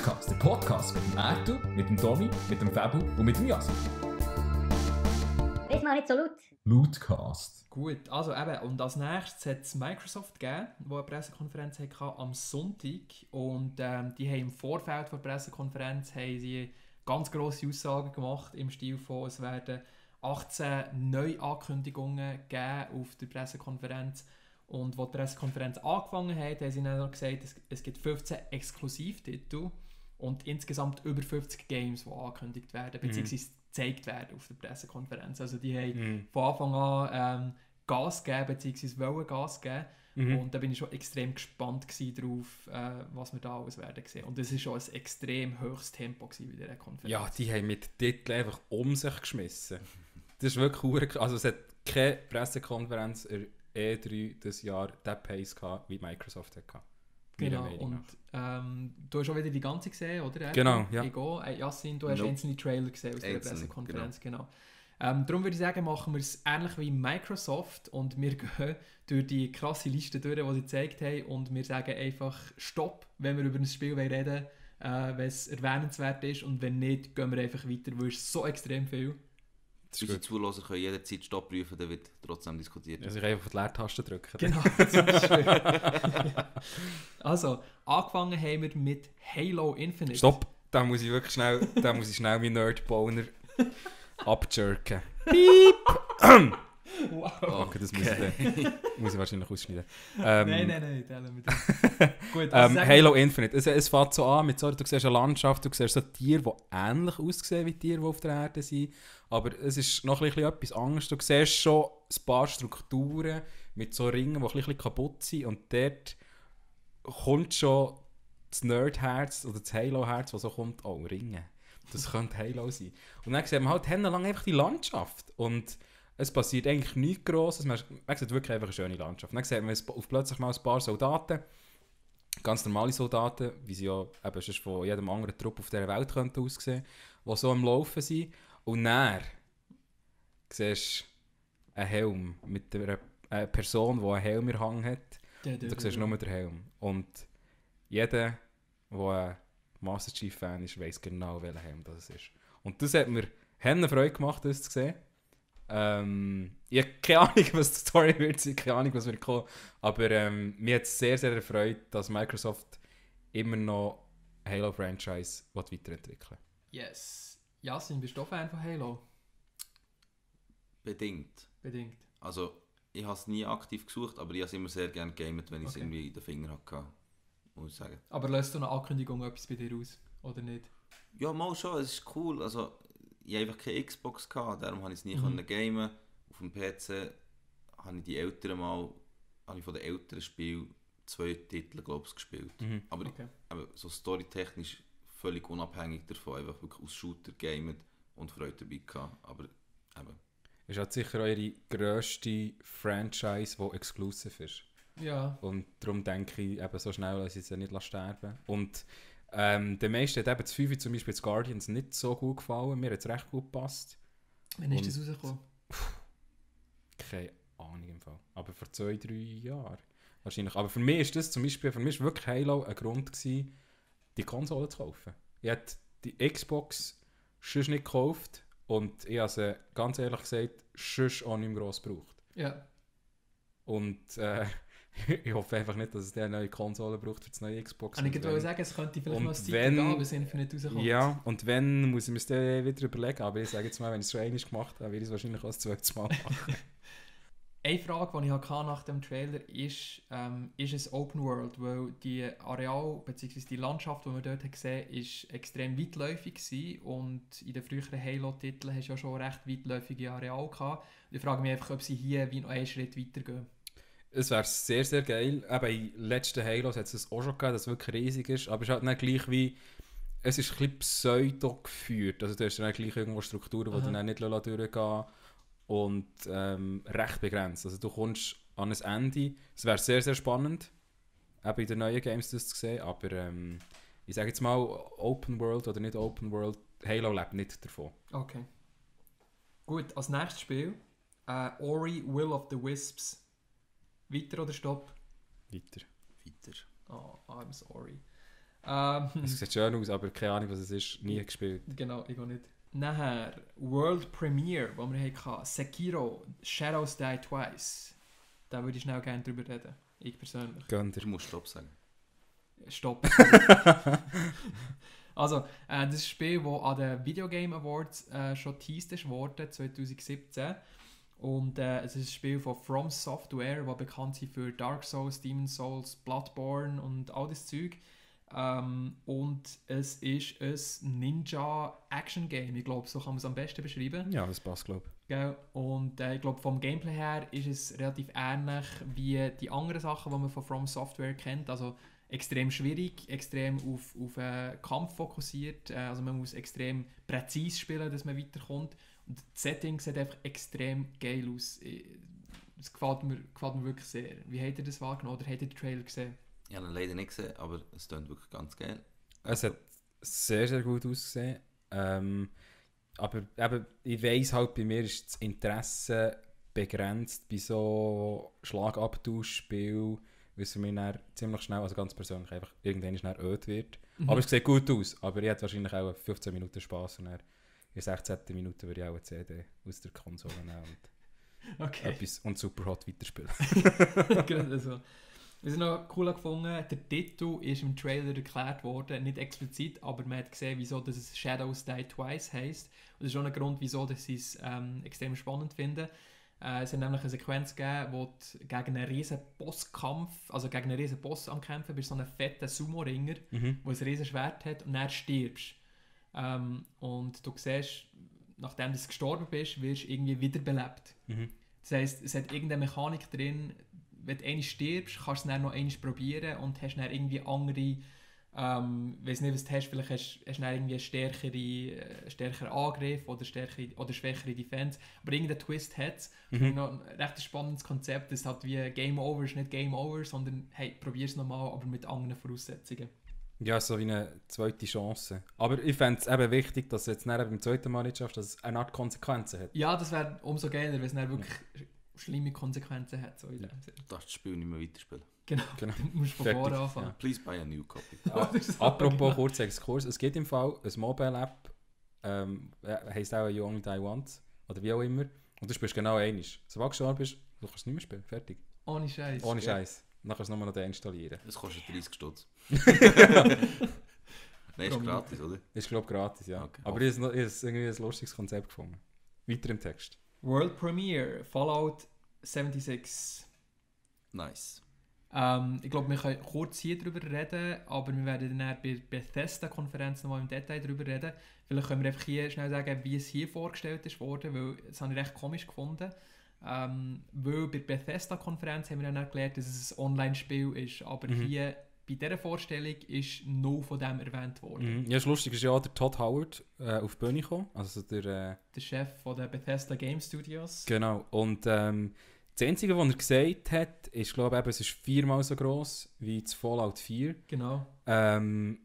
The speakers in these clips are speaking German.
Lootcast, der Podcast mit dem Ertu, mit dem Tommy, mit dem Fabu und mit dem Yassi. Red mal nicht so laut. Lootcast. Gut, also eben, und als nächstes hat es Microsoft gegeben, wo eine Pressekonferenz hatte am Sonntag und ähm, die haben im Vorfeld der Pressekonferenz haben sie ganz grosse Aussagen gemacht im Stil von, es werden 18 Neuankündigungen geben auf der Pressekonferenz und als die Pressekonferenz angefangen hat, haben sie dann noch gesagt, es, es gibt 15 Exklusivtitel und insgesamt über 50 Games, die angekündigt werden, beziehungsweise gezeigt werden auf der Pressekonferenz. Also die haben Mhm. von Anfang an ähm, Gas gegeben, beziehungsweise wollen Gas geben. Mhm. Und da bin ich schon extrem gespannt drauf, äh, was wir da alles werden sehen. Und es war schon ein extrem hohes Tempo bei dieser Konferenz. Ja, die haben mit Titeln einfach um sich geschmissen. Das ist wirklich Also es hat keine Pressekonferenz in E3 dieses Jahr den Pace gehabt, wie Microsoft hat gehabt. Meiner Genau, und ähm, du hast auch wieder die ganze gesehen, oder? Genau, ja. Ich auch. Äh, Yassin, du hast Nope. einzelne Trailer gesehen aus der Pressekonferenz, genau. Ähm, darum würde ich sagen, machen wir es ähnlich wie Microsoft und wir gehen durch die krasse Liste durch, die sie gezeigt haben und wir sagen einfach Stopp, wenn wir über ein Spiel reden wollen, äh, wenn es erwähnenswert ist und wenn nicht, gehen wir einfach weiter, weil es so extrem viel. Unsere gut. Zuhörer können jederzeit Stopp prüfen, dann wird trotzdem diskutiert. Also ich einfach auf die Leertaste drücken. Genau, also, angefangen haben wir mit Halo Infinite. Stopp! Da muss ich wirklich schnell, da muss ich schnell meinen Nerdboner abjerken. Piep! Wow. Okay, das muss, ich, dann- muss ich wahrscheinlich ausschneiden. Ähm, nein, nein, nein, teilen wir das. Gut, also Ähm, sagen Halo Infinite. Es, es fängt so an mit so, du siehst eine Landschaft, du siehst so Tiere, die ähnlich aussehen wie Tiere, die auf der Erde sind. Aber es ist noch ein bisschen etwas anderes. Du siehst schon ein paar Strukturen mit so Ringen, die ein bisschen kaputt sind. Und dort kommt schon das Nerdherz oder das Halo-Herz, was so kommt, oh, Ringe. Das könnte Halo sein. Und dann sieht man halt lang einfach die Landschaft. Und es passiert eigentlich nichts Grosses. Man, man sieht wirklich einfach eine schöne Landschaft. Dann sieht man auf plötzlich mal ein paar Soldaten, ganz normale Soldaten, wie sie ja eben sonst von jedem anderen Trupp auf dieser Welt könnten aussehen, die so am Laufen sind. Und dann siehst du einen Helm mit einer, einer Person, die einen Helm der Hand hat. Ja, Und du siehst nur den Helm. Und jeder, der ein Master Chief Fan ist, weiß genau, welcher Helm das ist. Und das hat mir Hände Freude gemacht, das zu sehen. Ähm, ich habe keine Ahnung, was die Story wird sein, keine Ahnung, was wird kommen. Aber ähm, mir hat es sehr, sehr erfreut, dass Microsoft immer noch Halo-Franchise weiterentwickeln Yes. Yasin, bist du auch Fan von Halo? Bedingt. Bedingt. Also, ich habe es nie aktiv gesucht, aber ich habe es immer sehr gerne gegamet, wenn ich es Okay. irgendwie in den Fingern hatte. Muss ich sagen. Aber löst du eine Ankündigung etwas bei dir aus? Oder nicht? Ja, mal schon, es ist cool. Also, ich hatte einfach keine Xbox, gehabt, darum konnte ich es nie Mhm. können gamen. Auf dem PC habe ich die älteren mal, habe ich von den älteren Spielen zwei Titel, glaube ich, gespielt. Mhm. Aber Okay. aber so storytechnisch völlig unabhängig davon, einfach wirklich aus Shooter gamet und Freude dabei gehabt. Aber eben, Ist halt sicher eure grösste Franchise, die exclusive ist. Ja. Und darum denke ich eben so schnell, dass ich es ja nicht sterben lasse. Und ähm, den meisten hat eben das 5 zum Beispiel das Guardians nicht so gut gefallen. Mir hat es recht gut gepasst. Wann ist das rausgekommen? Keine Ahnung im Fall. Aber vor zwei, drei Jahren. Wahrscheinlich. Aber für mich ist das zum Beispiel, für mich ist wirklich Halo ein Grund gewesen, die Konsole zu kaufen. Ich hätte die Xbox schon nicht gekauft und ich habe sie ganz ehrlich gesagt schon auch nicht mehr gross gebraucht. Ja. Und äh, ich hoffe einfach nicht, dass es eine neue Konsole braucht für das neue Xbox. Und ich Und wenn- sagen, es könnte vielleicht ein Zeit gehen, bis Infinite rauskommt. Ja, und wenn, muss ich mir das dann wieder überlegen. Aber ich sage jetzt mal, wenn ich es schon einmal gemacht habe, werde ich es wahrscheinlich auch das zweite Mal machen. Eine Frage, die ich hatte nach dem Trailer ist, ähm, ist es Open World? Weil die Areal bzw. die Landschaft, die wir dort gesehen haben, ist extrem weitläufig gewesen. und in den früheren Halo-Titeln hast du ja schon recht weitläufige Areal gehabt. Ich frage mich einfach, ob sie hier wie noch einen Schritt weitergehen. Es wäre sehr, sehr geil. Eben in den letzten Halos hat es das auch schon gehabt, dass es wirklich riesig ist. Aber es ist halt nicht gleich wie. Es ist ein bisschen pseudo geführt. Also du hast dann gleich irgendwo Strukturen, die du dann nicht durchgehen lassen. Und ähm, recht begrenzt. Also du kommst an ein Ende. Es wäre sehr, sehr spannend, eben in den neuen Games das zu sehen. Aber ähm, ich sage jetzt mal, Open World oder nicht Open World, Halo lebt nicht davon. Okay. Gut, als nächstes Spiel äh, Ori Will of the Wisps. Weiter oder Stopp? Weiter. weiter. Oh, armes Ori. Ähm, Es sieht schön aus, aber keine Ahnung, was es ist. Nie gespielt. genau, ich auch nicht. Nachher, World Premiere, wo wir hatten, Sekiro, Shadows Die Twice. Da würde ich schnell gerne drüber reden. Ich persönlich. Gönnt Du musst Stopp sagen. Stopp. also, äh, das ist ein Spiel, das an den Video Game Awards äh, schon teased ist worden, 2017. Und äh, es ist ein Spiel von From Software, das bekannt sind für Dark Souls, Demon's Souls, Bloodborne und all das Zeug. Ähm, und es ist ein Ninja-Action-Game. Ich glaube, so kann man es am besten beschreiben. Ja, das passt, glaube ich. Und äh, ich glaube, vom Gameplay her ist es relativ ähnlich wie die anderen Sachen, die man von From Software kennt. Also extrem schwierig, extrem auf, auf äh, Kampf fokussiert. Äh, also man muss extrem präzise spielen, dass man weiterkommt. Und das Setting sieht einfach extrem geil aus. Das gefällt mir, gefällt mir wirklich sehr. Wie habt ihr das wahrgenommen oder habt ihr den Trailer gesehen? Ich habe ihn leider nicht gesehen, aber es klingt wirklich ganz geil. Es hat sehr, sehr gut ausgesehen. Ähm, aber eben, ich weiss halt, bei mir ist das Interesse begrenzt bei so Schlagabtauschspielen, weil es für mich dann ziemlich schnell, also ganz persönlich, einfach irgendwann ist dann öd wird. Mhm. Aber es sieht gut aus. Aber ich hätte wahrscheinlich auch 15 Minuten Spaß und dann in 16 Minuten würde ich auch eine CD aus der Konsole nehmen und, Okay. etwas, und Superhot weiterspielen. Gerade so. Was ich noch cool gefunden der Titel ist im Trailer erklärt worden, nicht explizit, aber man hat gesehen, wieso dass es Shadows Die Twice heisst. Und das ist auch ein Grund, wieso sie es ähm, extrem spannend finden. Äh, es hat nämlich eine Sequenz gegeben, wo du gegen einen riesen Bosskampf, also gegen einen riesen Boss am Kämpfen bist, so einen fetten Sumo-Ringer, Mhm. der ein riesen Schwert hat und dann stirbst. Ähm, und du siehst, nachdem du gestorben bist, wirst du irgendwie wiederbelebt. Mhm. Das heisst, es hat irgendeine Mechanik drin, wenn du einmal stirbst, kannst du es dann noch einmal probieren und hast dann irgendwie andere, ähm, ich weiß nicht, was du hast, vielleicht hast, hast du dann irgendwie einen stärkere, äh, stärkeren Angriff oder, stärkere, oder schwächere Defense, aber irgendein Twist hat es. Mhm. Noch ein recht spannendes Konzept, das hat wie Game Over ist nicht Game Over, sondern hey, probier es nochmal, aber mit anderen Voraussetzungen. Ja, so wie eine zweite Chance. Aber ich fände es eben wichtig, dass du jetzt nicht beim zweiten Mal nicht schaffst, dass es eine Art Konsequenzen hat. Ja, das wäre umso geiler, wenn es dann wirklich schlimme Konsequenzen hat. So in Ja. dem Sinne. Du darfst das Spiel nicht mehr weiterspielen. Genau, Genau. du musst von vorne anfangen. ja. Please buy a new copy. So, Apropos genau. kurzer Exkurs, es gibt im Fall eine Mobile-App, ähm, äh, heisst auch You Only Die Once, oder wie auch immer, und du spielst genau einiges. Sobald du gestorben bist, du kannst es nicht mehr spielen, fertig. Ohne Scheiß. Ohne Scheiß. Dann kannst du nur noch deinstallieren. Es kostet 30 Stutz. Nein, ist gratis, oder? Ist glaube ich gratis, ja. Okay. Aber ich habe es irgendwie ein lustiges Konzept gefunden. Weiter im Text. World Premiere, Fallout 76. Nice. Ähm, ich glaube, wir können kurz hier drüber reden, aber wir werden dann bei der Bethesda-Konferenz nochmal im Detail drüber reden. Vielleicht können wir einfach hier schnell sagen, wie es hier vorgestellt ist worden, weil das habe ich recht komisch gefunden. Ähm, weil bei der Bethesda-Konferenz haben wir dann gelernt, dass es ein Online-Spiel ist, aber Mhm. hier bei dieser Vorstellung ist null von dem erwähnt worden. Mhm. Ja, das Lustige ist ja der Todd Howard äh, auf die Bühne gekommen. Also der, äh, Der Chef von der Bethesda Game Studios. genau. Und ähm, das Einzige, was er gesagt hat, ist, glaube ich, es ist viermal so gross wie das Fallout 4. Genau. Ähm,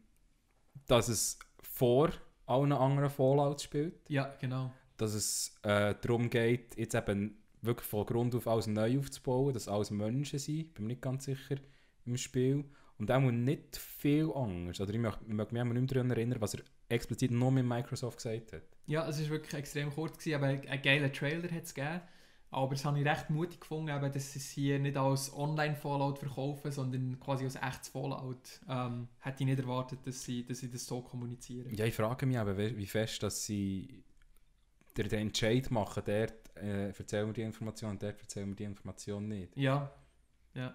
dass es vor allen anderen Fallouts spielt. Ja, genau. Dass es äh, darum geht, jetzt eben wirklich von Grund auf alles neu aufzubauen, dass alles Menschen sind, bin mir nicht ganz sicher im Spiel. Und auch nicht viel anders. Oder ich mag, mag mich auch nicht mehr daran erinnern, was er explizit nur mit Microsoft gesagt hat. Ja, es war wirklich extrem kurz, gewesen, aber einen geilen Trailer hat es gegeben. Aber das habe ich recht mutig gefunden, eben, dass sie es hier nicht als Online-Fallout verkaufen, sondern quasi als echtes Fallout. Ähm, hätte ich nicht erwartet, dass sie, dass sie das so kommunizieren. Ja, ich frage mich aber, wie fest, dass sie den, den Entscheid machen, dort äh, erzählen wir die Information, dort erzählen wir die Information nicht. Ja. ja.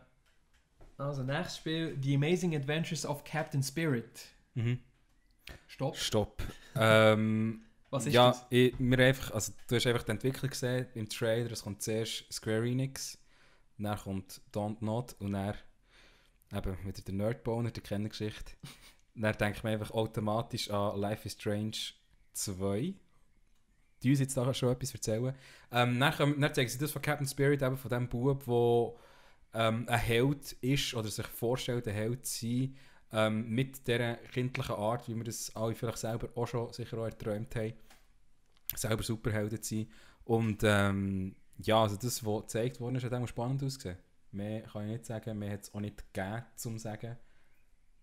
Also, nächstes Spiel: The Amazing Adventures of Captain Spirit. Mhm. Stopp. Stopp. ähm, Was ist ja, das? Ich, mir einfach, also, du hast einfach die Entwicklung gesehen im Trailer. Es kommt zuerst Square Enix, dann kommt Don't Not und dann eben wieder der Nerdboner, die Kennengeschichte. dann denke ich mir einfach automatisch an Life is Strange 2. Die uns jetzt da schon etwas erzählen. Ähm, dann, dann zeigen sie das von Captain Spirit, eben von dem Bub, der ähm, ein Held ist oder sich vorstellt, ein Held zu sein. Ähm, mit dieser kindlichen Art, wie wir das alle vielleicht selber auch schon sicher auch erträumt haben, selber Superhelden zu sein. Und ähm, ja, also das, was gezeigt worden ist, hat auch spannend ausgesehen. Mehr kann ich nicht sagen, mehr hat es auch nicht gegeben, zum zu sagen.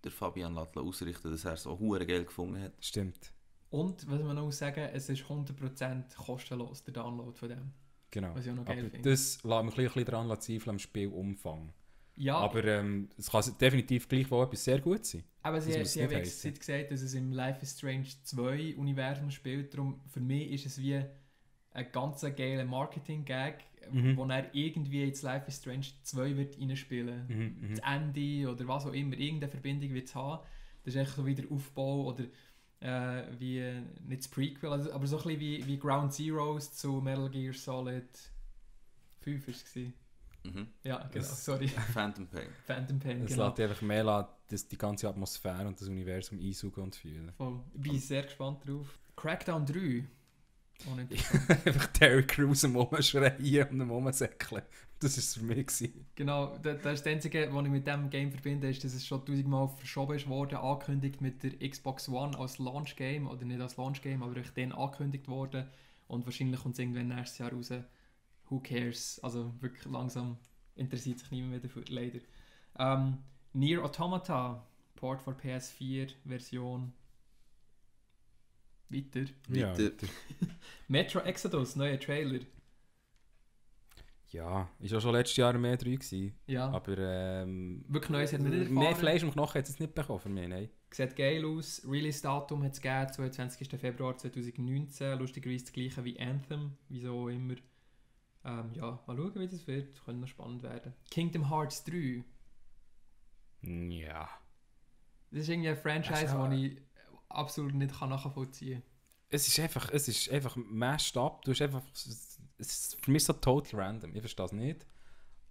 der Fabian Lattler ausrichten, dass er es auch geil gefunden hat. Stimmt. Und, was man noch sagen, es ist 100% kostenlos, der Download von dem. Genau. Was ich auch noch geil finde. das lässt mich ein bisschen daran zweifeln am Spielumfang. Ja, Aber ähm, es kann definitiv gleichwohl etwas sehr gut sein. aber sie, sie haben explizit gesagt, dass es im Life is Strange 2 Universum spielt. Darum, für mich ist es wie ein ganz geiler Marketing-Gag, Mhm. wo er irgendwie jetzt Life is Strange 2 wird reinspielen Mhm, mhm. das Ende oder was auch immer, irgendeine Verbindung wird es haben. Das ist echt so wieder Aufbau oder äh, wie, nicht das Prequel, also, aber so ein bisschen wie, wie Ground Zeroes zu Metal Gear Solid 5 war es. Mhm. Ja, genau, Das- sorry. Phantom Pain. Phantom Pain, Es genau. lässt einfach mehr lassen, das, die ganze Atmosphäre und das Universum einsaugen und fühlen. Voll. Ich bin sehr gespannt drauf. Crackdown 3. Einfach Terry Crews am Rumschreien und am Rumsäckeln. Das war es für mich. Gewesen. Genau, da- das ist das Einzige, was ich mit diesem Game verbinde, ist, dass es schon tausendmal verschoben ist worden, angekündigt mit der Xbox One als Launch Game, oder nicht als Launch Game, aber echt dann angekündigt worden. Und wahrscheinlich kommt es irgendwann nächstes Jahr raus. Who cares? Also wirklich langsam interessiert sich niemand mehr dafür, leider. Ähm, Nier Automata, Port for PS4 Version. Weiter. Ja, Weiter. Metro Exodus, neuer Trailer. ja, ist ja schon letztes Jahr mehr drin gewesen. Ja, Aber ähm, wirklich Neues hat man nicht mehr erfahren. Fleisch und Knochen hat es nicht bekommen für mich, nein. Sieht geil aus. Release-Datum hat es gegeben, 22. Februar 2019. Lustigerweise das gleiche wie Anthem, wieso immer. Ähm, ja, mal schauen, wie das wird. Könnte noch spannend werden. Kingdom Hearts 3. Ja. Das ist irgendwie ein Franchise, Also, das ich absolut nicht kann nachvollziehen Es ist einfach, es ist einfach mashed up. Du hast einfach, es ist für mich so total random. Ich verstehe es nicht.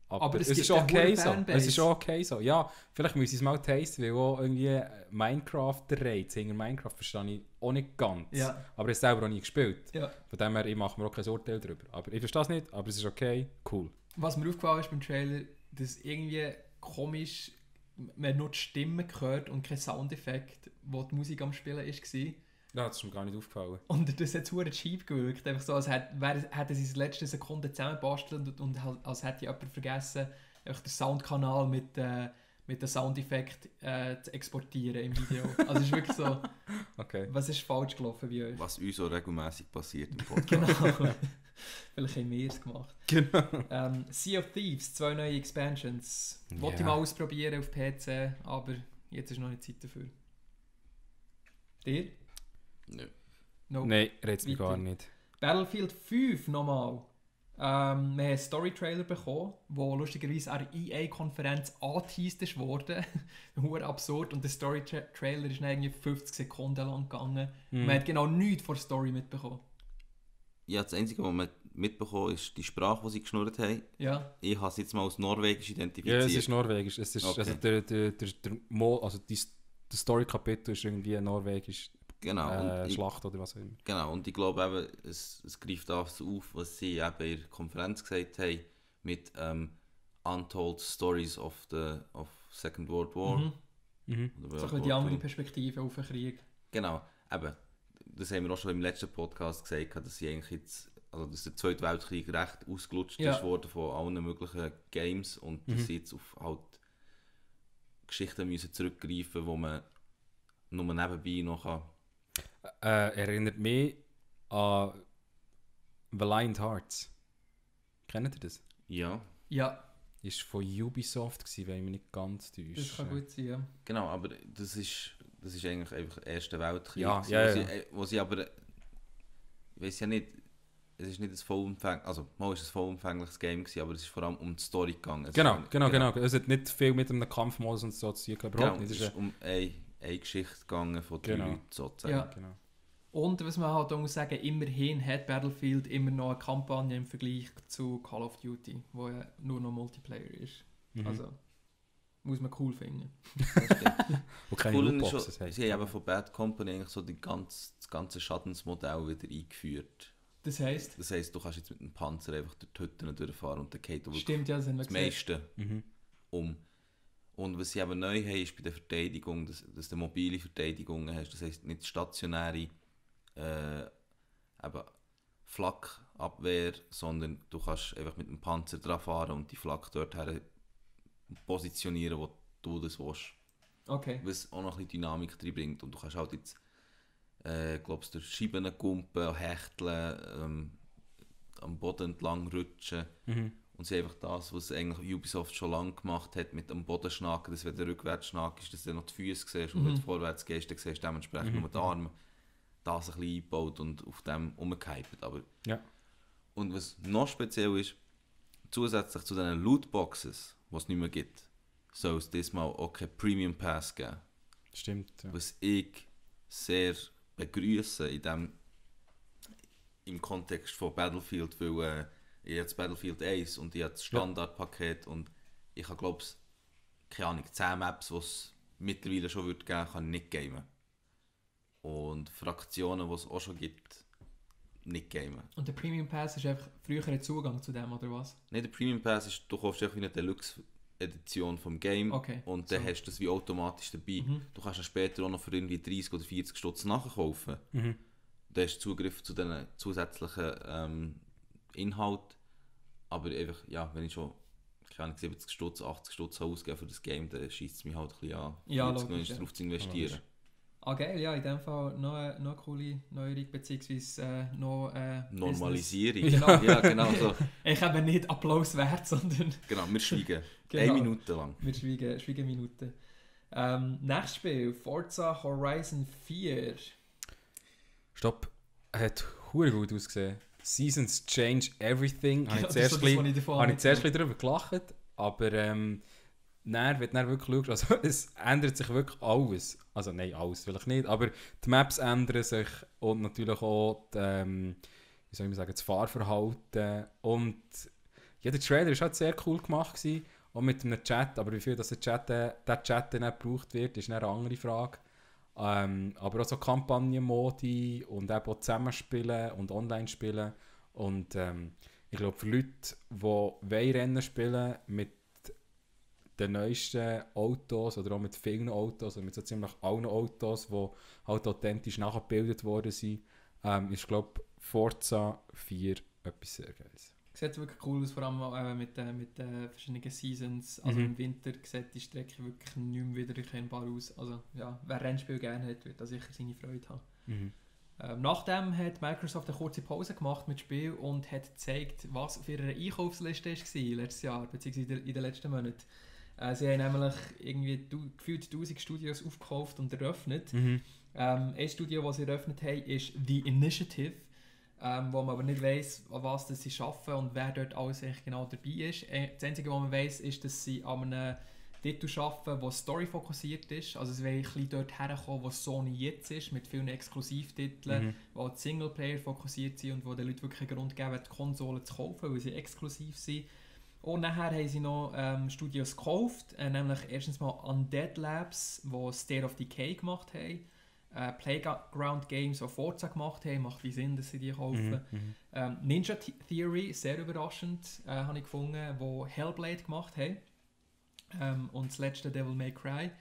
Aber, Aber es es, ist okay so. Es ist okay so. Ja, vielleicht muss ich es mal testen, weil auch irgendwie Minecraft, der Reiz hinter Minecraft verstehe ich auch nicht ganz. Ja. Aber ich selber auch nie gespielt. Ja. Von dem her, ich mache mir auch kein Urteil darüber. Aber ich verstehe es nicht, aber es ist okay, cool. Was mir aufgefallen ist beim Trailer, dass irgendwie komisch man nur die Stimme gehört und kein Soundeffekt, wo die Musik am Spielen war. Ja, das ist mir gar nicht aufgefallen. Und das hat super cheap gewirkt. Einfach so, als hätte, hätten sie es in den letzten Sekunden zusammenbastelt und, und halt, als hätte jemand vergessen, einfach den Soundkanal mit, äh, mit dem Soundeffekt äh, zu exportieren im Video. Also es ist wirklich so, Okay. was ist falsch gelaufen bei euch? Was uns so regelmäßig passiert im Podcast. Genau. Vielleicht haben wir es gemacht. Genau. Ähm, sea of Thieves, zwei neue Expansions. Wollte ich mal ausprobieren auf PC, aber jetzt ist noch nicht Zeit dafür. Dir? Nö. No. Nein, redet mich Weiter. gar nicht. Battlefield 5 nochmal. Ähm, wir haben einen Story-Trailer bekommen, wo lustigerweise an der EA-Konferenz angeteased worden. Hure absurd. Und der Story-Trailer ist dann irgendwie 50 Sekunden lang gegangen. Mhm. Man hat genau nichts von der Story mitbekommen. Ja, das Einzige, was man mitbekommen ist die Sprache, die sie geschnurrt haben. Ja, Ich habe es jetzt mal als Norwegisch Ja, identifiziert. es ist Norwegisch. Es ist, Okay. also der, der, der, der, Mo, also die, der Story-Kapitel ist irgendwie ein Norwegisch genau. äh, ich, Schlacht oder was auch immer. genau. Und ich glaube eben, es, es greift das auf, was sie eben in der Konferenz gesagt haben, mit ähm, Untold Stories of the of Second World War. mhm. Mhm. Oder so ein die andere. Perspektive auf den Krieg. Genau, eben. Das haben wir auch schon im letzten Podcast gesagt, dass sie eigentlich jetzt, also dass der Zweite Weltkrieg recht ausgelutscht Ja. ist worden von allen möglichen Games und Mhm. dass sie jetzt auf halt Geschichten müssen zurückgreifen, wo man nur nebenbei noch kann. Äh, erinnert mich an Valiant Hearts. Kennt ihr das? Ja, Ja, Ist von Ubisoft gewesen, wenn ich mich nicht ganz täusche. das kann gut sein, ja. genau, aber das ist, das ist eigentlich einfach der Erste Weltkrieg. Ja, wo, ja, sie, ja. äh, wo sie aber, ich weiß ja nicht, es ist nicht ein vollumfäng, also mal ist es ein vollumfängliches Game gewesen, aber es ist vor allem um die Story gegangen. Es Genau, ist- genau, genau. Es hat nicht viel mit einem Kampfmodus und so zu tun gehabt. Genau, Überhaupt es nicht. ist Es ist um eine, eine Geschichte gegangen von drei Genau. Leuten sozusagen. Ja. genau. Und was man halt auch muss sagen, immerhin hat Battlefield immer noch eine Kampagne im Vergleich zu Call of Duty, wo ja nur noch Multiplayer ist. Mhm. Also, muss man cool finden. Das stimmt. Wo keine cool ist Lootboxes schon, haben. sie haben eben von Bad Company eigentlich so die ganz, das ganze Schadensmodell wieder eingeführt. Das heisst, Das heisst, du kannst jetzt mit dem Panzer einfach durch die Hütten durchfahren und dann geht wirklich stimmt ja, das haben wir das meiste Mhm. um. Und was sie eben neu haben, ist bei der Verteidigung, dass, dass du mobile Verteidigungen hast. Das heisst nicht stationäre äh, eben Flakabwehr, sondern du kannst einfach mit dem Panzer dran fahren und die Flak dort her positionieren, wo du das willst. Okay. was auch noch ein bisschen Dynamik drin bringt. Und du kannst halt jetzt, äh, glaubst du, Scheiben kumpen, hechteln, ähm, am Boden entlang rutschen. Mhm. Und sie einfach das, was eigentlich Ubisoft schon lange gemacht hat, mit am Boden schnacken, dass wenn du rückwärts schnackst, dass du noch die Füße siehst und wenn du Mhm. vorwärts gehst, dann siehst du dementsprechend Mhm. nur die Arme. Das ein bisschen eingebaut und auf dem rumgehypt. Aber Ja. Und was noch speziell ist, zusätzlich zu diesen Lootboxes, die es nicht mehr gibt, soll es diesmal auch keinen Premium Pass geben. Stimmt. Ja. Was ich sehr begrüße in dem, im Kontext von Battlefield, weil äh, ich das Battlefield 1 und ich habe das Standardpaket und ich habe glaube ich, keine Ahnung, 10 Maps, die es mittlerweile schon wird geben, kann ich nicht gamen. Und Fraktionen, die es auch schon gibt, nicht gamen. Und der Premium Pass ist einfach früherer Zugang zu dem, oder was? Nein, der Premium Pass ist, du kaufst einfach wie eine Deluxe-Edition vom Game Okay. und dann so. hast du das wie automatisch dabei. Mhm. Du kannst dann später auch noch für irgendwie 30 oder 40 Stutz nachkaufen. Mhm. Da hast du Zugriff zu diesen zusätzlichen ähm, Inhalt. Aber einfach, ja, wenn ich schon keine Ahnung, 70 Stutz, 80 Stutz ausgebe für das Game, dann schießt es mich halt ein bisschen an, Ja, 40 logisch, ja. darauf zu investieren. Ah, geil, ja, in dem Fall noch eine, noch eine coole Neuerung, beziehungsweise äh, noch äh, Normalisierung. Genau. Ja, genau so. Ich habe nicht Applaus wert, sondern Genau, wir schweigen. Genau. Eine Minute lang. wir schweigen, schweigen Minuten. Ähm, nächstes Spiel, Forza Horizon 4. Stopp. Er hat hure gut ausgesehen. Seasons change everything. Habe Ja, habe ich zuerst ein bisschen darüber gelacht, aber ähm, dann, wenn dann wirklich schaust, also es ändert sich wirklich alles. Also nein, alles vielleicht nicht, aber die Maps ändern sich und natürlich auch die, ähm, wie soll ich sagen, das Fahrverhalten und ja, der Trailer war halt sehr cool gemacht, gewesen, auch mit einem Chat, aber wie viel dass der Chat, der Chat dann gebraucht wird, ist eine andere Frage. Ähm, aber auch so Kampagnenmodi und eben auch Zusammenspielen und online spielen. Und ähm, ich glaube, für Leute, die Rennen spielen mit den neuesten Autos oder auch mit vielen Autos oder mit so ziemlich allen Autos, die halt authentisch nachgebildet worden sind, ähm, ist, glaube Forza 4 etwas sehr Geiles. Sieht wirklich cool aus, vor allem äh, mit, äh, mit äh, verschiedenen Seasons. Also Mhm. im Winter sieht die Strecke wirklich nicht mehr wiedererkennbar aus. Also ja, wer Rennspiel gerne hat, wird da sicher seine Freude haben. Mhm. Ähm, nachdem hat Microsoft eine kurze Pause gemacht mit dem Spiel und hat gezeigt, was auf ihrer Einkaufsliste war letztes Jahr, beziehungsweise in den letzten Monaten. Äh, sie haben nämlich irgendwie du, gefühlt 1000 Studios aufgekauft und eröffnet. Mhm. Ähm, ein Studio, das sie eröffnet haben, ist The Initiative, ähm, wo man aber nicht weiss, an was das sie arbeiten und wer dort alles eigentlich genau dabei ist. Äh, das Einzige, was man weiss, ist, dass sie an einem Titel arbeiten, der story-fokussiert ist. Also sie wollen ein bisschen dort herkommen, wo Sony jetzt ist, mit vielen Exklusivtiteln, Mhm. die Singleplayer fokussiert sind und wo den Leuten wirklich einen Grund geben, die Konsolen zu kaufen, weil sie exklusiv sind. Und nachher haben sie noch ähm, Studios gekauft, äh, nämlich erstens mal Undead Labs, die State of Decay gemacht haben. Äh, Playground Games, die Forza gemacht haben, macht wie Sinn, dass sie die kaufen. Mhm. Mhm. Ähm, Ninja The- Theory, sehr überraschend, äh, habe ich gefunden, wo Hellblade gemacht haben. Ähm, und das letzte Devil May Cry.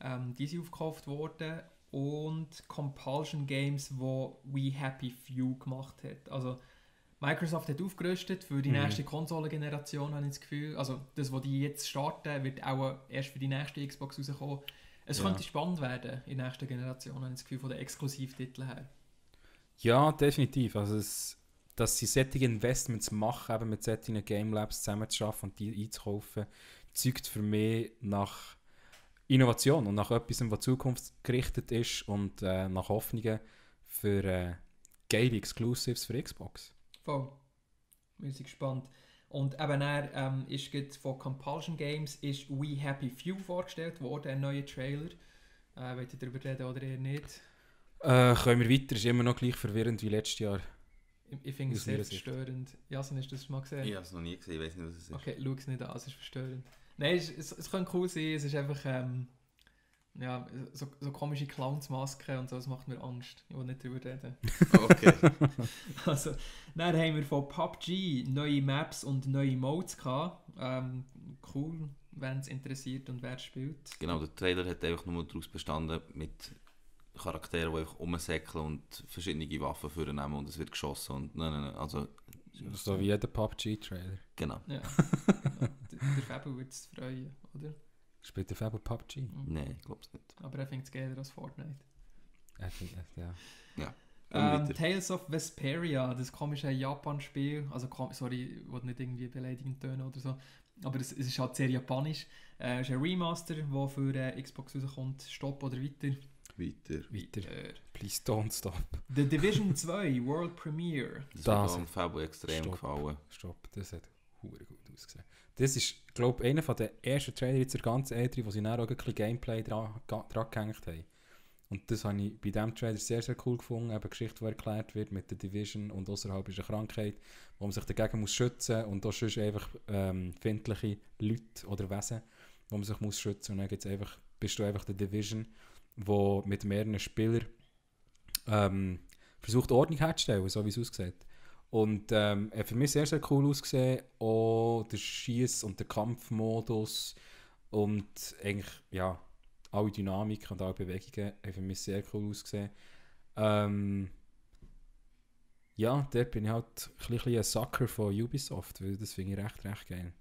Ähm, die sind aufgekauft worden. Und Compulsion Games, wo We Happy Few gemacht hat. Also Microsoft hat aufgerüstet für die Mhm. nächste Konsolengeneration, habe ich das Gefühl. Also das, was die jetzt starten, wird auch erst für die nächste Xbox rauskommen. Es Ja. könnte spannend werden in der nächsten Generation, habe ich das Gefühl, von den Exklusivtiteln her. Ja, definitiv. Also es, dass sie solche Investments machen, eben mit solchen Game Labs zusammenzuschaffen und die einzukaufen, zeugt für mich nach Innovation und nach etwas, was zukunftsgerichtet ist und äh, nach Hoffnungen für äh, geile Exclusives für Xbox. Voll. Wir sind gespannt. Und eben er ähm, ist von Compulsion Games ist We Happy Few vorgestellt worden, ein neuer Trailer. Äh, wollt ihr darüber reden oder eher nicht? Äh, können wir weiter, ist immer noch gleich verwirrend wie letztes Jahr. Ich, ich finde es sehr verstörend. Jason, hast du das mal gesehen? Ich habe es noch nie gesehen, ich weiß nicht, was es ist. Okay, schau es nicht an, es ist verstörend. Nein, es, es, es könnte cool sein, es ist einfach ähm, ja, so, so komische Clownsmasken und so, das macht mir Angst. Ich will nicht darüber reden. Okay. Also, dann haben wir von PUBG neue Maps und neue Modes gehabt. Ähm, cool, wenn es interessiert und wer es spielt. genau, der Trailer hat einfach nur daraus bestanden, mit Charakteren, die einfach rumsäckeln und verschiedene Waffen vornehmen und es wird geschossen und nein, nein, nein, also So wie jeder PUBG-Trailer. genau. Ja. der der Fabio würde es freuen, oder? Spielt der Fabio PUBG? Nein, ich glaube es nicht. Aber er findet es geiler als Fortnite. Er findet- äh, ja. Wir Ähm. Tales of Vesperia, das komische Japan-Spiel. Also, kom- sorry, ich will nicht irgendwie beleidigend tönen oder so. Aber es, es ist halt sehr japanisch. Äh, es ist ein Remaster, der für äh, Xbox rauskommt. Stopp oder weiter? Weiter. Weiter. Please don't stop. The Division 2 World Premiere. Das, Das- hat mir am Fabo extrem Stopp. gefallen. Stopp, das hat hure gut ausgesehen. Das ist, glaube ich, einer der ersten Trailer jetzt der ganzen E3, wo sie dann auch ein bisschen Gameplay dran, dran gehängt haben. Und das habe ich bei diesem Trailer sehr, sehr cool gefunden. Eben Geschichte, die erklärt wird mit der Division und außerhalb ist eine Krankheit, wo man sich dagegen muss schützen und da sonst einfach ähm, findliche Leute oder Wesen, wo man sich muss schützen und dann einfach, bist du einfach der Division, wo mit mehreren Spielern ähm, versucht Ordnung herzustellen, so wie es aussieht. Und ähm, hat für mich sehr, sehr cool ausgesehen. Auch der Schieß- und der Kampfmodus und eigentlich, ja, alle Dynamiken und alle Bewegungen haben für mich sehr cool ausgesehen. Ähm, ja, dort bin ich halt ein bisschen ein Sucker von Ubisoft, weil das finde ich recht, recht geil.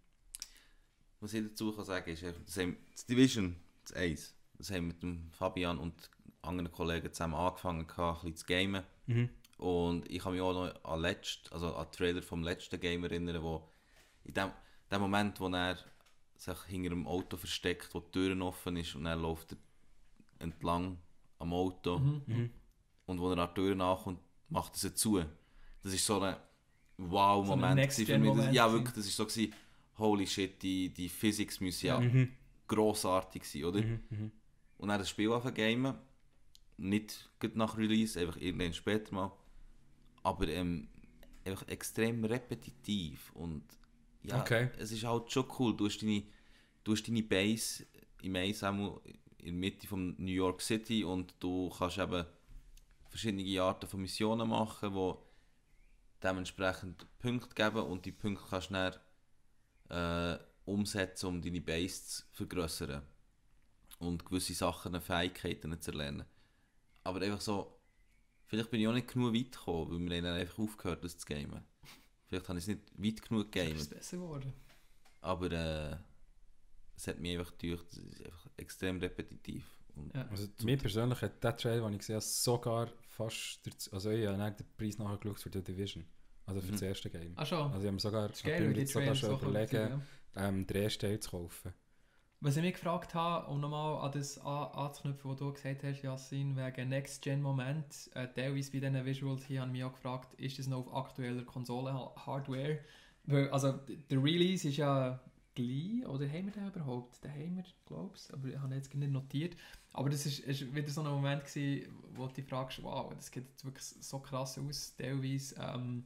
Was ich dazu kann sagen ist, einfach, das, haben, das Division, das 1, das haben mit dem Fabian und anderen Kollegen zusammen angefangen, ein bisschen zu gamen. Mhm. Und ich kann mich auch noch an, letzt, also an den Trailer vom letzten Game erinnern, wo in dem, dem Moment, wo er sich hinter dem Auto versteckt, wo die Türen offen ist und er läuft entlang am Auto Mhm. und wo er an die Tür nachkommt, macht er sie zu. Das ist so ein Wow-Moment gewesen für mich. Das, ja, wirklich, das ist so gewesen, holy shit, die, die Physics müssen ja Mhm. grossartig sein, oder? Mhm. Mhm. Und dann das Spiel anfangen nicht gleich nach Release, einfach irgendwann später mal. Aber ähm, einfach extrem repetitiv und ja, Okay. es ist halt schon cool. Du hast deine, du hast deine Base im Eis einmal in der Mitte von New York City und du kannst eben verschiedene Arten von Missionen machen, wo dementsprechend Punkte geben und die Punkte kannst du dann äh, umsetzen, um deine Base zu vergrößern und gewisse Sachen, Fähigkeiten zu erlernen. Aber einfach so, vielleicht bin ich auch nicht genug weit gekommen, weil wir haben dann einfach aufgehört, das zu gamen. Vielleicht habe ich es nicht weit genug Ist es gegamet, besser geworden? aber äh, es hat mich einfach gedacht, es ist einfach extrem repetitiv. Und Ja. Also mir persönlich hat der Trailer, den ich gesehen habe, sogar fast, der, also ich habe den Preis nachgeschaut für die Division. Also für Mhm. das erste Game. Ah schon. Also ich habe mir sogar, das ist geil, sogar schon überlegen, Ja. ähm, den ersten Teil zu kaufen. Was ich mich gefragt habe, um nochmal an das an, anzuknüpfen, was du gesagt hast, Yassin, wegen Next-Gen-Moment, äh, teilweise bei diesen Visuals hier, habe ich mich auch gefragt, ist das noch auf aktueller Konsole-Hardware? Weil, also, der Release ist ja gleich, oder haben wir den überhaupt? Den haben wir, glaube ich, aber ich habe jetzt nicht notiert. Aber das ist, ist wieder so ein Moment gewesen, wo du dich fragst, wow, das geht jetzt wirklich so krass aus, teilweise. Ähm,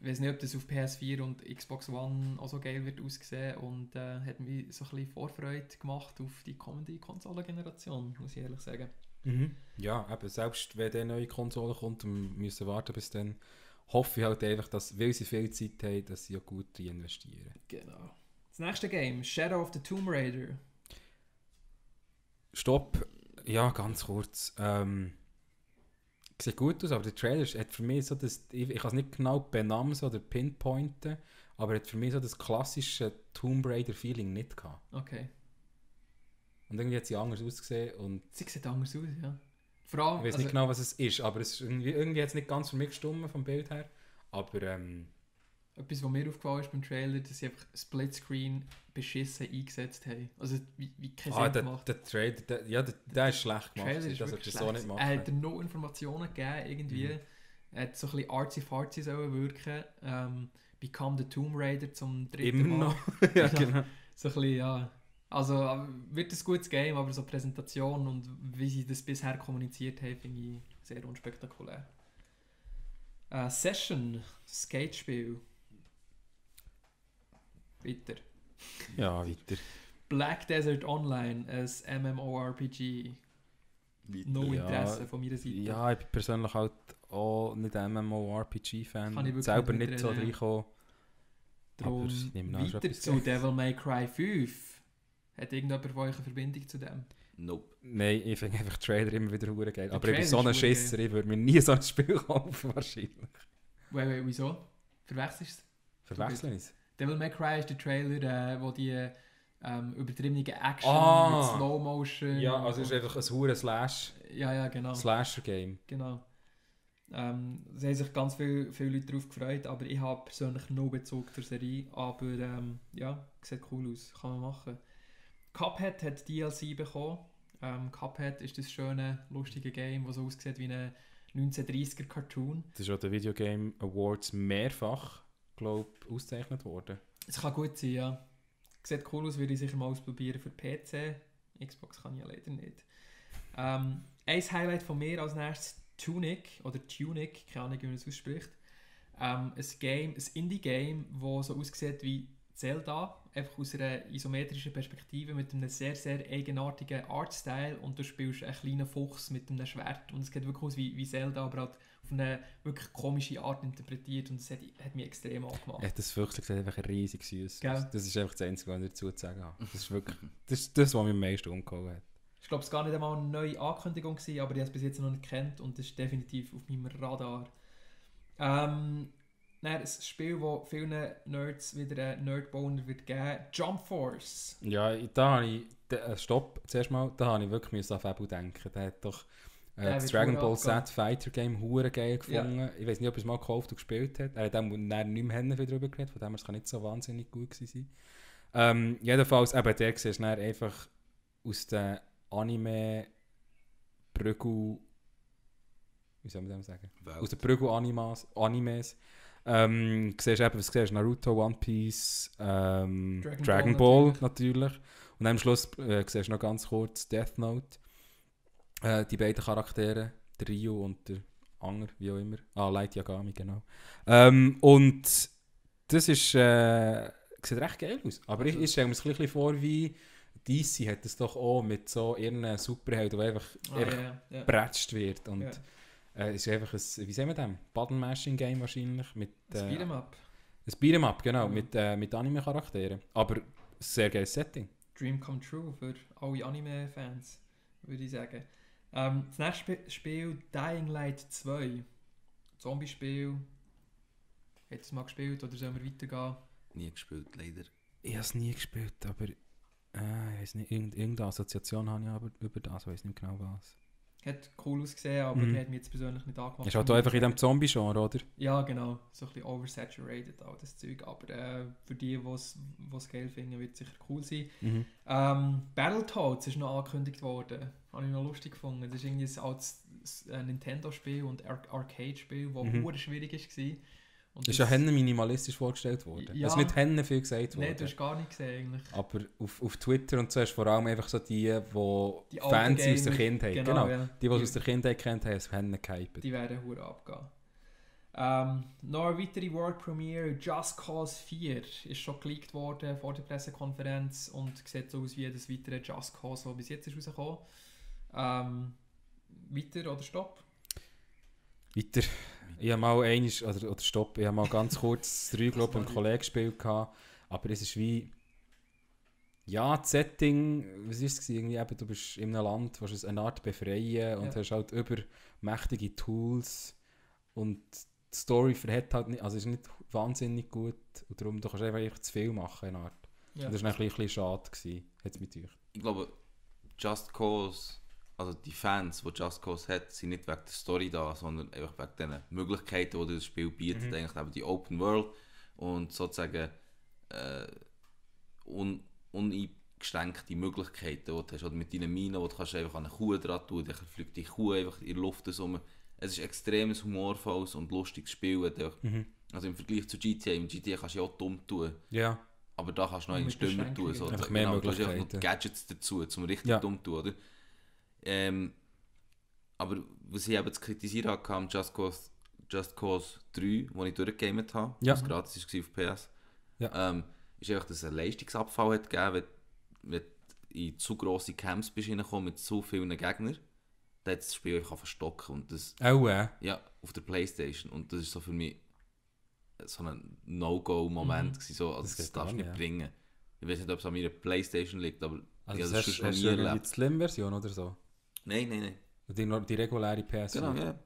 ich weiß nicht, ob das auf PS4 und Xbox One auch so geil wird aussehen und äh, hat mich so ein bisschen Vorfreude gemacht auf die kommende Konsolengeneration, muss ich ehrlich sagen. Ja, eben, selbst wenn eine neue Konsole kommt und wir müssen warten bis dann, hoffe ich halt einfach, dass, weil sie viel Zeit haben, dass sie auch gut rein investieren. Genau. Das nächste Game, Shadow of the Tomb Raider. Stopp, ja, ganz kurz. Ähm, sieht gut aus, aber der Trailer hat für mich so das, ich, ich kann es nicht genau benennen oder pinpointen, aber hat für mich so das klassische Tomb Raider Feeling nicht gehabt. Okay. Und irgendwie hat sie anders ausgesehen und Sie sieht anders aus, ja. Vor allem, ich weiß also, nicht genau, was es ist, aber es ist irgendwie, irgendwie hat es nicht ganz für mich gestimmt vom Bild her. Aber ähm, etwas, was mir aufgefallen ist beim Trailer, dass sie einfach Splitscreen beschissen eingesetzt haben. Also wie, wie kein ah, Sinn der, gemacht. der Trailer, der, ja, der, der ist schlecht gemacht. Trailer ist das hätte so nicht Er hat machen. noch Informationen gegeben, irgendwie. Mhm. Er hat so ein bisschen artsy-fartsy sollen wirken. Ähm, Become the Tomb Raider zum dritten Immer Mal. noch. ja, genau. So ein bisschen, ja. Also äh, wird ein gutes Game, aber so Präsentation und wie sie das bisher kommuniziert haben, finde ich sehr unspektakulär. Äh, Session, Skatespiel. Weiter. Ja, weiter. Black Desert Online, ein MMORPG. No Ja, Interesse von meiner Seite. Ja, ich bin persönlich halt auch nicht MMORPG-Fan. Selber nicht nicht so reinkommen. Darum weiter zu. Devil May Cry 5. Hat irgendjemand von euch eine Verbindung zu dem? Nope. Nein, ich finde einfach Trailer immer wieder hure geil. Aber ich bin so ein. Schisser, ich würde mir nie so ein Spiel kaufen, wahrscheinlich. Wait, wait, wieso? Verwechselst du es? Verwechseln ist Devil May Cry ist der Trailer, äh, wo die ähm, übertriebene Action Ah. mit Slow Motion. Ja, also es ist einfach ein hure Slash, Ja, ja, genau. Slasher-Game. genau. Ähm, es haben sich ganz viele, viele Leute darauf gefreut, aber ich habe persönlich no Bezug zur Serie. Aber ähm, ja, sieht cool aus, kann man machen. Cuphead hat DLC bekommen. Ähm, Cuphead ist das schöne, lustige Game, das so aussieht wie ein 1930er Cartoon. Das ist auch der Video Game Awards mehrfach, glaube ausgezeichnet worden. Es kann gut sein, ja. Sieht cool aus, würde ich sicher mal ausprobieren für PC. Xbox kann ich ja leider nicht. Ähm, ein Highlight von mir als nächstes Tunic, oder Tunic, keine Ahnung, wie man es ausspricht. Ähm, ein Game, ein Indie-Game, das so aussieht wie Zelda, einfach aus einer isometrischen Perspektive mit einem sehr, sehr eigenartigen Artstyle und du spielst einen kleinen Fuchs mit einem Schwert und es geht wirklich aus wie, wie Zelda, aber halt auf eine wirklich komische Art interpretiert und es hat, hat mich extrem angemacht. Ja, das Vögel sieht einfach riesig süß aus. Das ist einfach das Einzige, was ich dazu zu sagen habe. Das ist wirklich das, ist das was mich am meisten umgehauen hat. Ich glaube, es war gar nicht einmal eine neue Ankündigung, gewesen, aber ich habe es bis jetzt noch nicht kennt und das ist definitiv auf meinem Radar. Ähm, dann ein Spiel, das vielen Nerds wieder einen Nerdboner wird geben Jump Force. Ja, da habe ich, äh, stopp, zuerst mal, da habe ich wirklich an Fabu denken. Der hat doch äh, das Dragon Ball. Z Fighter Game hure geil gefunden. Ich weiß nicht, ob er es mal gekauft und gespielt hat. Er hat dann nicht mehr Hände darüber geredet, von dem her es kann nicht so wahnsinnig gut gewesen sein. Ähm, jedenfalls, eben der siehst du einfach aus den Anime Brügel wie soll man dem sagen? Welt. aus den Prügel-Animes. Animes. Ähm, siehst eben, was siehst? Naruto, One Piece, ähm, Dragon Dragon, Ball Ball, natürlich. Und dann am Schluss äh, siehst du noch ganz kurz Death Note. Äh, die beiden Charaktere, der Ryu und der Anger, wie auch immer. Ah, Light Yagami, genau. Ähm, und das ist, äh, sieht recht geil aus. Aber ich, ich stelle mir es ein bisschen vor wie DC hat es doch auch mit so ihren Superhelden, die einfach, Ah, einfach ja, ja, geprätscht wird. Und Ja. äh, es ist einfach ein, wie sehen wir dem? Button-Mashing-Game wahrscheinlich. Mit, Das äh, Beat'em Up. ein Beat'em-up, genau, Mhm. mit, äh, mit Anime-Charakteren. Aber ein sehr geiles Setting. Dream come true für alle Anime-Fans, würde ich sagen. Ähm, das nächste Sp Spiel, Dying Light 2. Zombie-Spiel. Hat ihr es mal gespielt oder sollen wir weitergehen? Nie gespielt, leider. Ich habe es nie gespielt, aber äh, ich weiß nicht, irgend, irgendeine Assoziation habe ich aber über das, ich weiß nicht genau was. Hat cool ausgesehen, aber Mhm. die hat mich jetzt persönlich nicht angemacht. Ist halt auch einfach in diesem Zombie-Genre, oder? Ja, genau. So ein bisschen oversaturated, all das Zeug. Aber äh, für die, die es geil finden, wird es sicher cool sein. Mhm. Ähm, Battletoads ist noch angekündigt worden. Habe ich noch lustig gefunden. Das ist irgendwie ein altes äh, Nintendo-Spiel und Ar Arcade-Spiel, das mhm. schwierig war. Und Ist ja Hennen minimalistisch vorgestellt worden. Ja. Es ist nicht Hennen viel gesagt Nein, worden. du hast gar nicht gesehen eigentlich. aber auf, auf Twitter und so ist vor allem einfach so die, die, Die Fans aus der Kindheit, genau, genau, ja. die, die es aus der Kindheit kennt haben, es Hennen gehypt. Die werden hure abgehen. Ähm, noch eine weitere World Premiere, Just Cause 4, ist schon geleakt worden vor der Pressekonferenz und sieht so aus wie das weitere Just Cause, das bis jetzt ist rausgekommen. Ähm, weiter oder Stopp? Weiter. Ich habe mal einiges, oder, oder stopp, ich habe mal ganz kurz das 3, glaube ich, mit einem Kollegen gespielt, gehabt, aber es ist wie, ja, das Setting, was war es? Irgendwie eben, du bist in einem Land, wo du eine Art befreien und Ja. hast halt übermächtige Tools und die Story verhält halt nicht, also ist nicht wahnsinnig gut und darum, du kannst einfach, einfach zu viel machen, eine Art. Ja. Und das war ein bisschen, ein bisschen schade, gewesen, hat es mich gedacht. Ich glaube, Just Cause, also die Fans, die Just Cause hat, sind nicht wegen der Story da, sondern einfach wegen den Möglichkeiten, die das Spiel bietet. Mhm. Eigentlich eben die Open World und sozusagen äh, un, uneingeschränkte Möglichkeiten, die du hast. Oder mit deinen Minen, wo du kannst einfach an eine Kuh dran tun, dann fliegt die Kuh einfach in der Luft rum. Es ist ein extrem humorvolles und lustiges Spiel. Mhm. Also im Vergleich zu GTA, im GTA kannst du ja auch dumm tun. Ja, Aber da kannst du noch einen Stimmer tun. So. Beschränkungen. Einfach mehr Genau, du hast einfach noch. Gadgets dazu, zum richtig Ja. dumm tun, oder? Ähm, aber was ich eben zu kritisieren hatte, kam Just Cause, Just Cause 3, wo ich durchgegamet habe, Ja. was gratis war auf PS, Ja. ähm, ist einfach, dass es einen Leistungsabfall hat gegeben, wenn, wenn du in zu grosse Camps bist mit zu vielen Gegnern. Dann hat das Spiel einfach verstocken und das auch äh. ja, auf der Playstation. Und das ist so für mich so ein No-Go-Moment. gewesen, So, also Das das, darfst du nicht ja. bringen. Ich weiß nicht, ob es an meiner Playstation liegt, aber Also habe das das hast, schon hast nie du die Slim-Version oder so? Nein, nein, nein. Die, die reguläre PS. Genau, ja.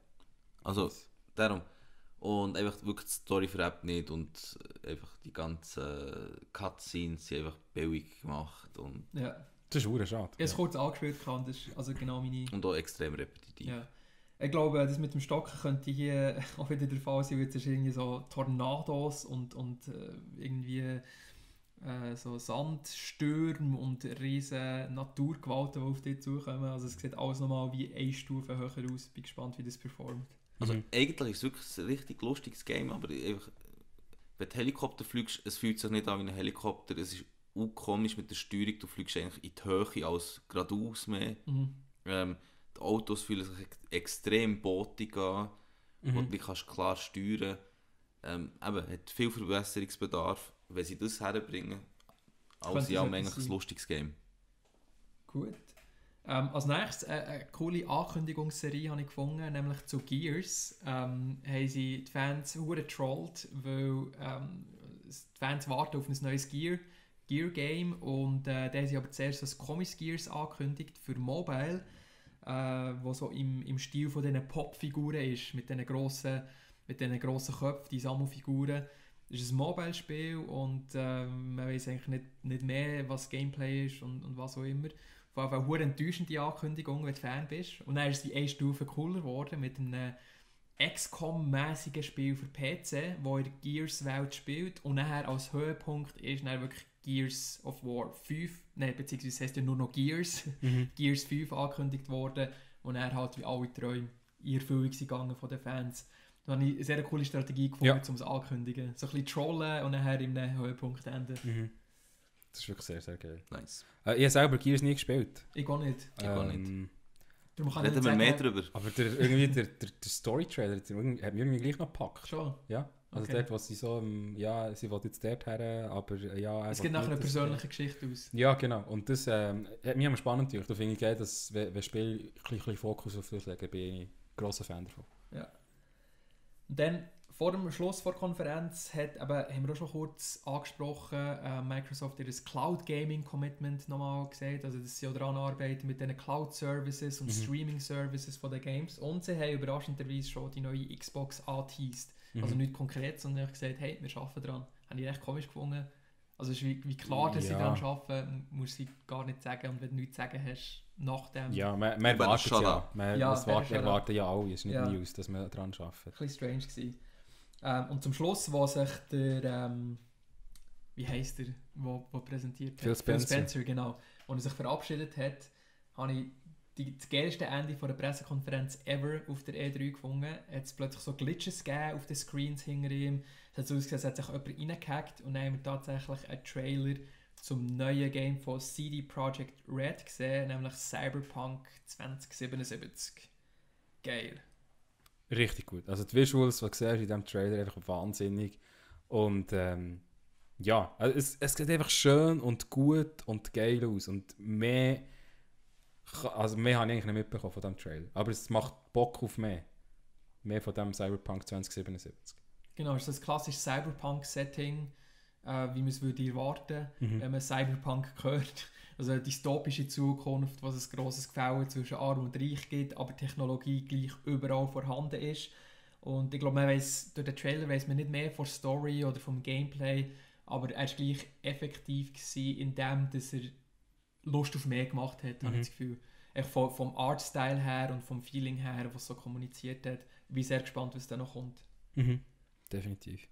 Also, darum. Und einfach wirklich die Story verhebt nicht und einfach die ganzen Cutscenes sind einfach billig gemacht und, Ja. Das ist schade. Ich habe es kurz angespielt, das ist also genau meine... und auch extrem repetitiv. Ja. Ich glaube, das mit dem Stocken könnte hier auch wieder der Fall sein, weil ist irgendwie so Tornados und, und äh, irgendwie äh, so Sandstürme und riesen Naturgewalten, die auf dich zukommen. Also es sieht alles nochmal wie eine Stufe höher aus. Bin gespannt, wie das performt. Also Mhm. eigentlich ist es wirklich ein richtig lustiges Game, aber einfach, wenn du Helikopter fliegst, es fühlt sich nicht an wie ein Helikopter. Es ist auch komisch mit der Steuerung, du fliegst eigentlich in die Höhe als geradeaus mehr. Mhm. Ähm, die Autos fühlen sich ex extrem botig an, Mhm. und du kannst klar steuern. Ähm, eben, hat viel Verbesserungsbedarf, wenn sie das herbringen. Allem das eigentlich ein lustiges Game. Gut. Ähm, als nächstes äh, eine coole Ankündigungsserie habe ich gefunden, nämlich zu Gears. Ähm, haben sie die Fans hure getrollt, weil ähm, die Fans warten auf ein neues Gear, Gear Game und äh, da haben sie aber zuerst das Comics Gears angekündigt für Mobile, äh, wo so im, im Stil von diesen Popfiguren ist, mit diesen grossen, mit diesen grossen Köpfen, die Sammelfiguren. Es ist ein Mobile-Spiel und ähm, man weiß eigentlich nicht, nicht mehr, was Gameplay ist und, und was auch immer. Jeden Fall eine enttäuschende Ankündigung, wenn du Fan bist. Und dann ist sie eine Stufe cooler geworden mit einem XCOM-mäßigen Spiel für PC, wo in der Gears-Welt spielt. Und nachher als Höhepunkt ist dann wirklich Gears of War 5, nein, beziehungsweise es heisst ja nur noch Gears, Mhm. Gears 5 angekündigt worden. Und dann halt wie alle Träume in Erfüllung gegangen von den Fans. Da habe ich eine sehr coole Strategie gefunden, Ja. um es ankündigen. So ein bisschen trollen und nachher in einem Höhepunkt enden. Mhm. Das ist wirklich sehr, sehr geil. Nice. Äh, ich habe selber Gears nie gespielt. Ich gehe nicht. Ich auch nicht. Ähm, Darum kann ich Reden nicht wir sagen, mehr darüber. Aber der, irgendwie der, der, der Story-Trailer hat mich irgendwie gleich noch gepackt. Schon. Ja. Also Okay. dort, wo sie so, ähm, ja, sie wollte jetzt dort her, aber äh, ja... er Es geht nach nicht, einer persönlichen Geschichte aus. Ja, genau. Und das ähm, hat mich am spannend gedacht. Da finde ich geil, dass, wenn wenn Spiele ein bisschen, ein bisschen Fokus auf das legen, bin ich ein grosser Fan davon. Und dann, vor dem Schluss der Konferenz, hat, eben, haben wir auch schon kurz angesprochen, äh, Microsoft ihr Cloud Gaming Commitment nochmal gesagt, also dass sie auch daran arbeiten mit den Cloud Services und Mhm. Streaming Services von den Games. Und sie haben überraschenderweise schon die neue Xbox angeteased. Also Mhm. nicht konkret, sondern gesagt, hey, wir arbeiten dran. Habe ich echt komisch gefunden. Also es ist wie, wie klar, dass sie Ja. daran arbeiten, muss sie gar nicht sagen. Und wenn du nichts sagen hast, nach dem, Ja, man, man erwartet ja. Man, Ja, das erwarten ja alle. Es ist nicht Ja. News, dass man daran arbeitet. ein bisschen strange gewesen. Ähm, und zum Schluss, wo sich der, ähm, wie heisst der, wo, wo präsentiert hat? Phil Spencer. Spencer, genau. Als er sich verabschiedet hat, habe ich die, das geilste Ende von der Pressekonferenz ever auf der E3 gefunden. Hat es plötzlich so Glitches auf den Screens hinter ihm. Es hat so ausgesehen, als hätte sich jemand reingehackt und dann haben wir tatsächlich einen Trailer zum neuen Game von CD Projekt Red gesehen, nämlich Cyberpunk 2077. Geil. Richtig gut. Also die Visuals, die du siehst in diesem Trailer, einfach wahnsinnig. Und ähm, ja, also es, es sieht einfach schön und gut und geil aus. Und mehr, also mehr habe ich eigentlich nicht mitbekommen von diesem Trailer. Aber es macht Bock auf mehr. Mehr von dem Cyberpunk 2077. Genau, es ist das klassische Cyberpunk-Setting, äh, wie man es würde erwarten, Mhm. wenn man Cyberpunk hört. Also eine dystopische Zukunft, wo es ein grosses Gefälle zwischen Arm und Reich gibt, aber Technologie gleich überall vorhanden ist. Und ich glaube, man weiss, durch den Trailer weiß man nicht mehr von der Story oder vom Gameplay, aber er war gleich effektiv gewesen, in dem, dass er Lust auf mehr gemacht hat, habe Mhm. ich das Gefühl. Echt vom, vom Artstyle her und vom Feeling her, was so kommuniziert hat. Ich bin sehr gespannt, was da noch kommt. Mhm. Definitiv.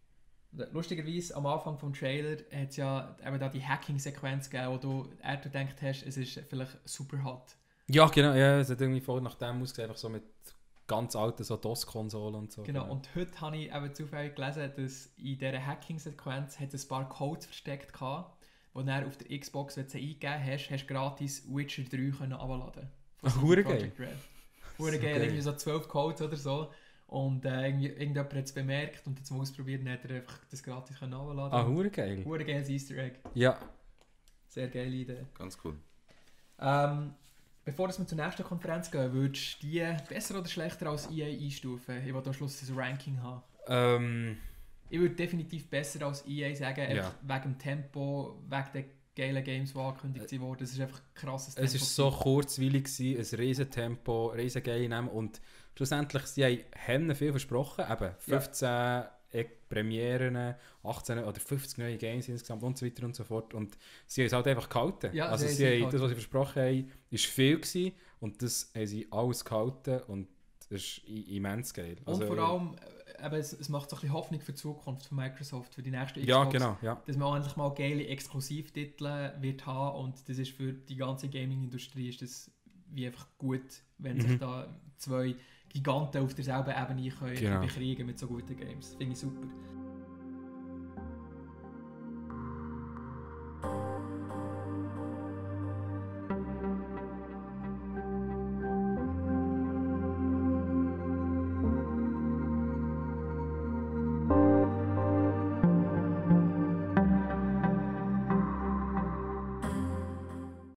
Lustigerweise, am Anfang vom Trailer hat es ja eben da die Hacking-Sequenz gegeben, wo du eher gedacht hast, es ist vielleicht super hot. Ja, genau. Ja, es hat irgendwie voll nach dem ausgesehen, einfach so mit ganz alten so DOS-Konsolen und so. Genau, und heute habe ich eben zufällig gelesen, dass in dieser Hacking-Sequenz hat ein paar Codes versteckt gehabt, wo du auf der Xbox, wenn du sie eingegeben hast, hast du gratis Witcher 3 können runterladen Ah, Red. Hure So geil, geil. irgendwie so 12 Codes oder so. Und äh, irgendwie, irgendjemand hat es bemerkt und jetzt mal ausprobiert und hat er einfach das gratis können Ah, runterladen. hure geil. Hure geiles Easter Egg. Ja. Sehr geile Idee. Ganz cool. Ähm, bevor wir zur nächsten Konferenz gehen, würdest du die besser oder schlechter als EA einstufen? Ich will am Schluss das Ranking haben. Ähm, Ich würde definitiv besser als EA sagen, Ja. wegen dem Tempo, wegen der geilen Games, die angekündigt wurden. Es ist einfach ein krasses Tempo. es war so kurzweilig, gewesen, ein riesen Tempo, riesen geil nehmen und schlussendlich, sie haben viel versprochen, eben 15 E- Premieren, 18 oder 50 neue Games insgesamt und so weiter und so fort. Und sie haben es halt einfach gehalten. Ja, also sie sie haben, das, was sie versprochen haben, ist viel gewesen und das haben sie alles gehalten und das ist immens geil. Und Also, vor allem, äh, eben, es, es macht so ein bisschen Hoffnung für die Zukunft von Microsoft, für die nächste Ja, Xbox. genau, ja. Dass man endlich mal geile Exklusivtitel wird haben und das ist für die ganze Gaming-Industrie ist das wie einfach gut, wenn Mhm. sich da zwei Giganten auf derselben Ebene können Genau. bekriegen mit so guten Games. Finde ich super.